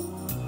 Oh.